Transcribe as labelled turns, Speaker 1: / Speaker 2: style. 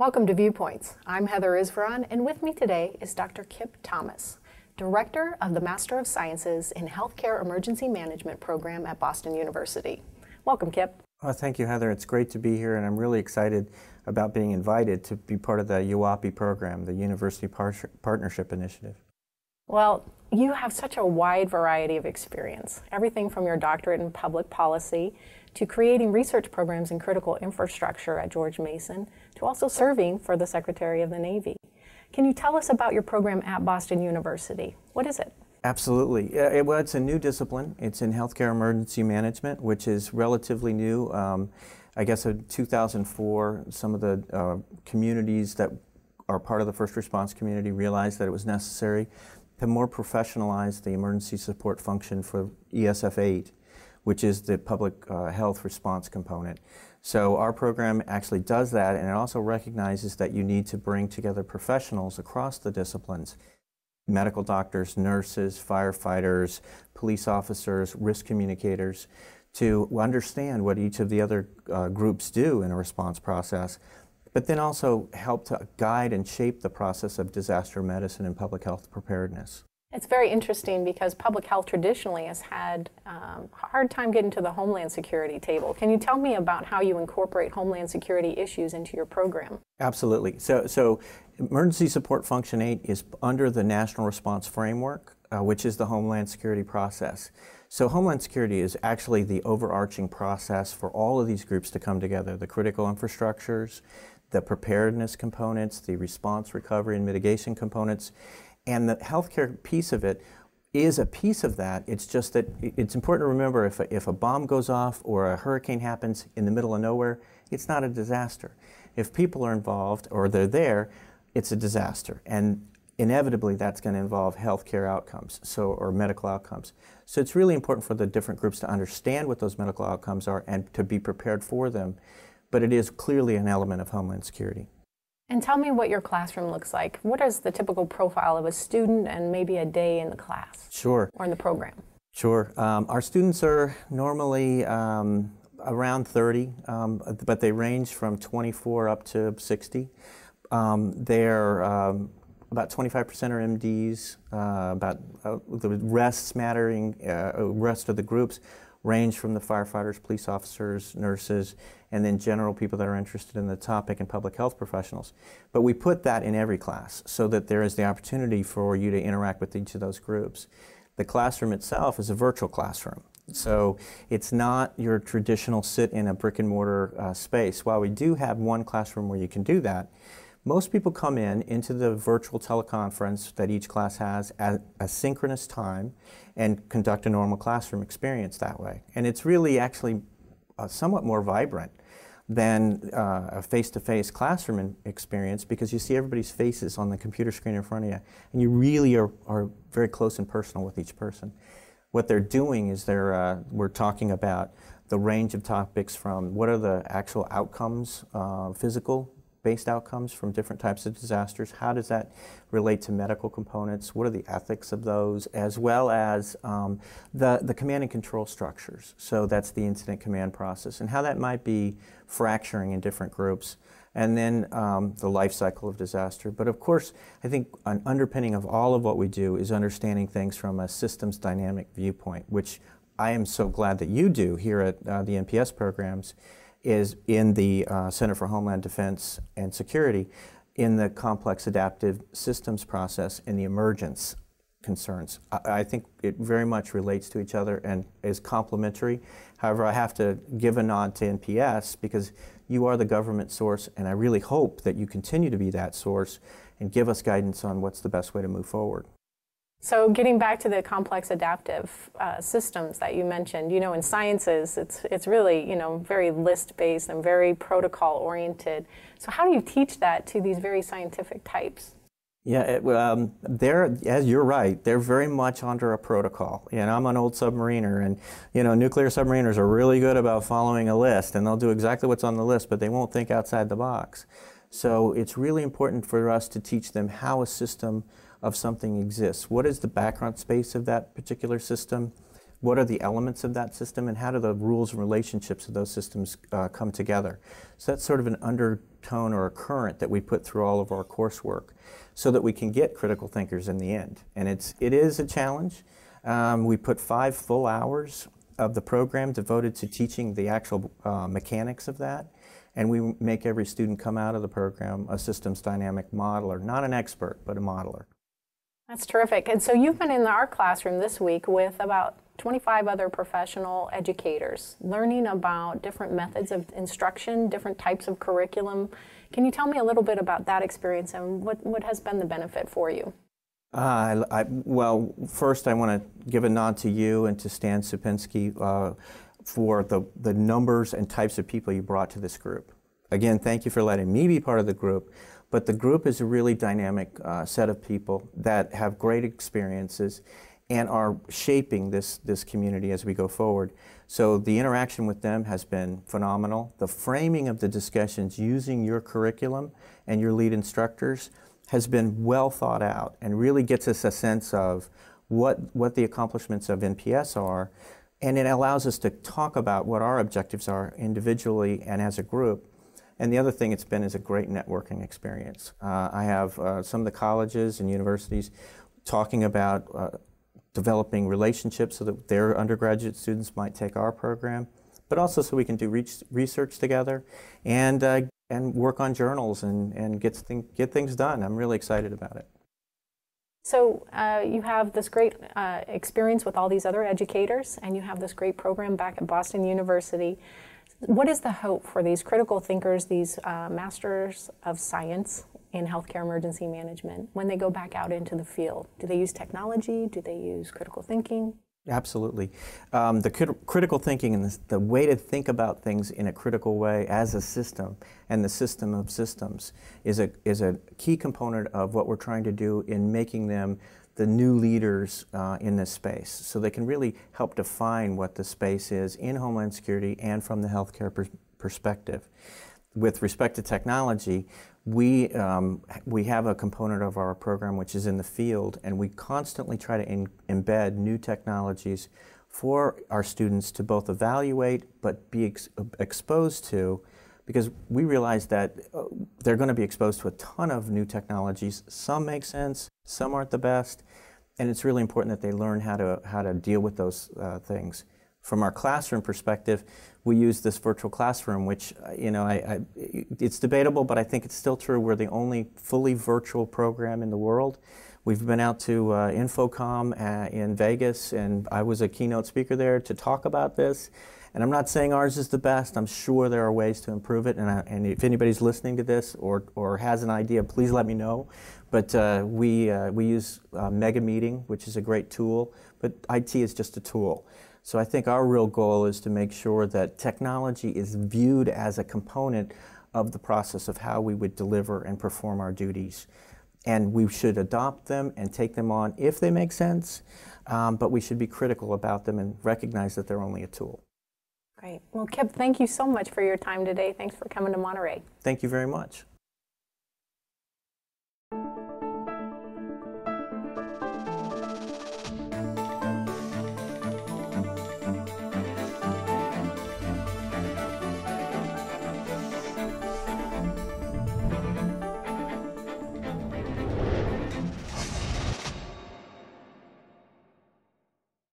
Speaker 1: Welcome to Viewpoints. I'm Heather Issvoran, and with me today is Dr. Kip Thomas, Director of the Master of Sciences in Healthcare Emergency Management program at Boston University. Welcome, Kip.
Speaker 2: Oh, thank you, Heather. It's great to be here, and I'm really excited about being invited to be part of the UAPI program, the University Par Partnership Initiative.
Speaker 1: Well, you have such a wide variety of experience, everything from your doctorate in public policy to creating research programs in critical infrastructure at George Mason to also serving for the Secretary of the Navy. Can you tell us about your program at Boston University? What is it?
Speaker 2: Absolutely. It, well, it's a new discipline. It's in healthcare emergency management, which is relatively new. Um, I guess in 2004, some of the uh, communities that are part of the first response community realized that it was necessary to more professionalize the emergency support function for ESF 8, which is the public uh, health response component. So our program actually does that, and it also recognizes that you need to bring together professionals across the disciplines medical doctors, nurses, firefighters, police officers, risk communicators, to understand what each of the other uh, groups do in a response process, but then also help to guide and shape the process of disaster medicine and public health preparedness.
Speaker 1: It's very interesting because public health traditionally has had um, a hard time getting to the Homeland Security table. Can you tell me about how you incorporate Homeland Security issues into your program?
Speaker 2: Absolutely. So, so Emergency Support Function 8 is under the National Response Framework, uh, which is the Homeland Security process. So Homeland Security is actually the overarching process for all of these groups to come together, the critical infrastructures, the preparedness components, the response, recovery, and mitigation components, and the healthcare piece of it is a piece of that. It's just that it's important to remember if a, if a bomb goes off or a hurricane happens in the middle of nowhere, it's not a disaster. If people are involved or they're there, it's a disaster. And inevitably that's going to involve healthcare outcomes so or medical outcomes. So it's really important for the different groups to understand what those medical outcomes are and to be prepared for them. But it is clearly an element of homeland security.
Speaker 1: And tell me what your classroom looks like. What is the typical profile of a student and maybe a day in the class?
Speaker 2: Sure.
Speaker 1: Or in the program?
Speaker 2: Sure. Um, our students are normally um, around 30, um, but they range from 24 up to 60. Um, they're um, about 25% are MDs, uh, about uh, the rest smattering, uh, rest of the groups range from the firefighters, police officers, nurses, and then general people that are interested in the topic and public health professionals. But we put that in every class so that there is the opportunity for you to interact with each of those groups. The classroom itself is a virtual classroom. So it's not your traditional sit in a brick and mortar uh, space. While we do have one classroom where you can do that, most people come in into the virtual teleconference that each class has at a synchronous time and conduct a normal classroom experience that way. And it's really actually uh, somewhat more vibrant than uh, a face-to-face classroom experience because you see everybody's faces on the computer screen in front of you and you really are, are very close and personal with each person. What they're doing is they're, uh, we're talking about the range of topics from what are the actual outcomes, uh, physical based outcomes from different types of disasters. How does that relate to medical components? What are the ethics of those, as well as um, the, the command and control structures? So that's the incident command process and how that might be fracturing in different groups. And then um, the life cycle of disaster. But of course, I think an underpinning of all of what we do is understanding things from a systems dynamic viewpoint, which I am so glad that you do here at uh, the NPS programs is in the uh, Center for Homeland Defense and Security in the complex adaptive systems process and the emergence concerns. I, I, think it very much relates to each other and is complementary. However, I have to give a nod to NPS because you are the government source, and I really hope that you continue to be that source and give us guidance on what's the best way to move forward.
Speaker 1: So getting back to the complex adaptive uh, systems that you mentioned, you know, in sciences, it's, it's really, you know, very list-based and very protocol-oriented. So how do you teach that to these very scientific types?
Speaker 2: Yeah, it, um, they're, as you're right, they're very much under a protocol. And I'm an old submariner, and, you know, nuclear submariners are really good about following a list, and they'll do exactly what's on the list, but they won't think outside the box. So it's really important for us to teach them how a system of something exists. What is the background space of that particular system? what are the elements of that system and how do the rules and relationships of those systems uh, come together. So that's sort of an undertone or a current that we put through all of our coursework so that we can get critical thinkers in the end. And it's, it is a challenge. Um, we put five full hours of the program devoted to teaching the actual uh, mechanics of that. And we make every student come out of the program a systems dynamic modeler, not an expert, but a modeler.
Speaker 1: That's terrific. And so you've been in our classroom this week with about 25 other professional educators learning about different methods of instruction, different types of curriculum. Can you tell me a little bit about that experience and what, what has been the benefit for you?
Speaker 2: Uh, I, I, well, first I want to give a nod to you and to Stan Supinski uh, for the, the numbers and types of people you brought to this group. Again, thank you for letting me be part of the group, but the group is a really dynamic uh, set of people that have great experiences and are shaping this, this community as we go forward. So the interaction with them has been phenomenal. The framing of the discussions using your curriculum and your lead instructors has been well thought out and really gets us a sense of what, what the accomplishments of NPS are. And it allows us to talk about what our objectives are individually and as a group. And the other thing it's been is a great networking experience. Uh, I have uh, some of the colleges and universities talking about uh, developing relationships so that their undergraduate students might take our program, but also so we can do research together and uh, and work on journals and, and get, thing, get things done. I'm really excited about it.
Speaker 1: So uh, you have this great uh, experience with all these other educators, and you have this great program back at Boston University. What is the hope for these critical thinkers, these uh, masters of science in healthcare emergency management, when they go back out into the field? Do they use technology? Do they use critical thinking?
Speaker 2: Absolutely. Um, the crit- critical thinking and the, the, way to think about things in a critical way as a system and the system of systems is a, is a key component of what we're trying to do in making them the new leaders uh, in this space. So they can really help define what the space is in Homeland Security and from the healthcare per- perspective. With respect to technology, we, um, we have a component of our program which is in the field, and we constantly try to in, embed new technologies for our students to both evaluate but be ex exposed to, because we realize that uh, they're going to be exposed to a ton of new technologies. Some make sense, some aren't the best, and it's really important that they learn how to, how to deal with those uh, things. From our classroom perspective, we use this virtual classroom, which, uh, you know, I, I, it's debatable, but I think it's still true. We're the only fully virtual program in the world. We've been out to uh, InfoComm uh, in Vegas, and I was a keynote speaker there to talk about this. And I'm not saying ours is the best. I'm sure there are ways to improve it. And, I, and if anybody's listening to this or, or has an idea, please let me know. But uh, we, uh, we use Mega Meeting, which is a great tool, but IT is just a tool. So I think our real goal is to make sure that technology is viewed as a component of the process of how we would deliver and perform our duties. And we should adopt them and take them on if they make sense, um, but we should be critical about them and recognize that they're only a tool.
Speaker 1: Great. Well, Kip, thank you so much for your time today. Thanks for coming to Monterey.
Speaker 2: Thank you very much.